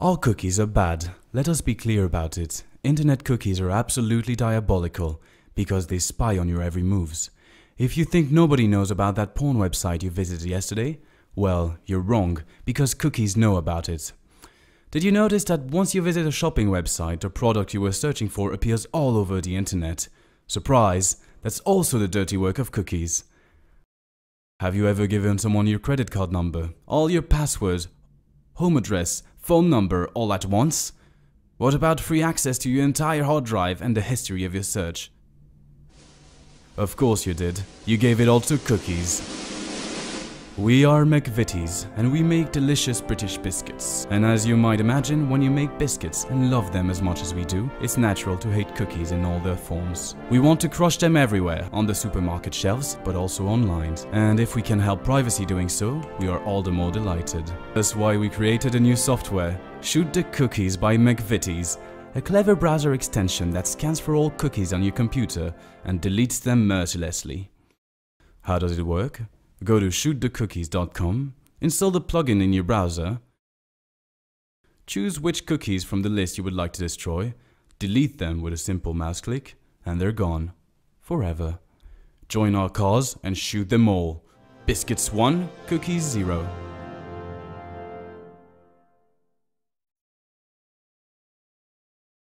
All cookies are bad. Let us be clear about it. Internet cookies are absolutely diabolical because they spy on your every moves. If you think nobody knows about that porn website you visited yesterday, well, you're wrong because cookies know about it. Did you notice that once you visit a shopping website, the product you were searching for appears all over the internet? Surprise, that's also the dirty work of cookies. Have you ever given someone your credit card number, all your passwords, home address, phone number all at once? What about free access to your entire hard drive and the history of your search? Of course you did. You gave it all to cookies. We are McVitie's and we make delicious British biscuits. And as you might imagine, when you make biscuits and love them as much as we do, it's natural to hate cookies in all their forms. We want to crush them everywhere, on the supermarket shelves, but also online. And if we can help privacy doing so, we are all the more delighted. That's why we created a new software, Shoot the Cookies by McVitie's, a clever browser extension that scans for all cookies on your computer and deletes them mercilessly. How does it work? Go to shootthecookies.com, install the plugin in your browser, choose which cookies from the list you would like to destroy, delete them with a simple mouse click, and they're gone. Forever. Join our cause and shoot them all. Biscuits 1, cookies 0.